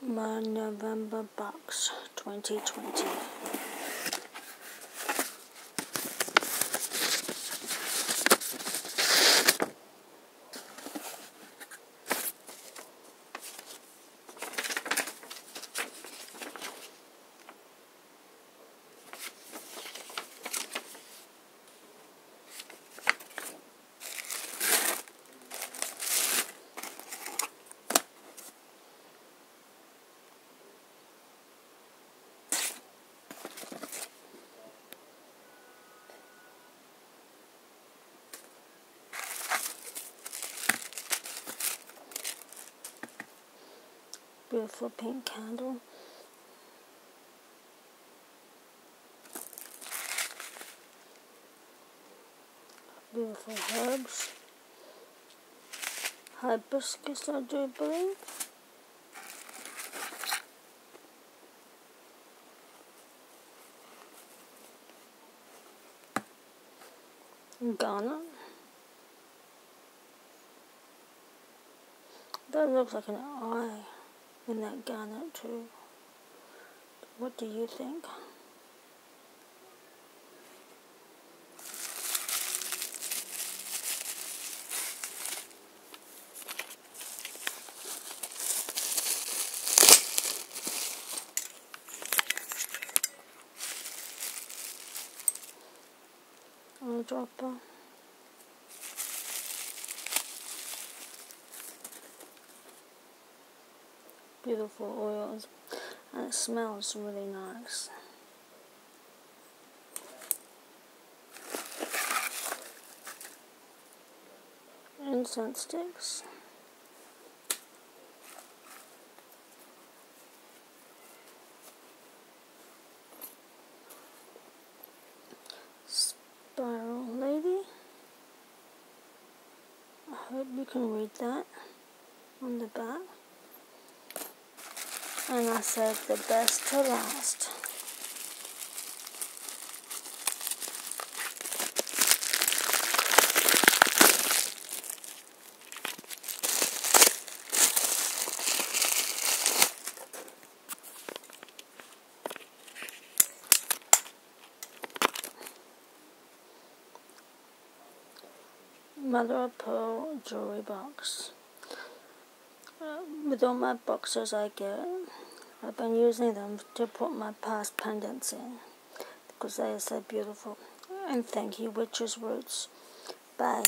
my November box 2020. Beautiful pink candle. Beautiful herbs. Hibiscus, I do believe. Garnet. That looks like an eye in that garnet too. What do you think? Eyedropper. Beautiful oils and it smells really nice. Incense sticks. Spiral Lady. I hope you can read that on the back. And I said the best to last. Mother of Pearl jewelry box. Uh, with all my boxes I get I've been using them to put my past pendants in because they are so beautiful. And thank you, Witches Roots. Bye.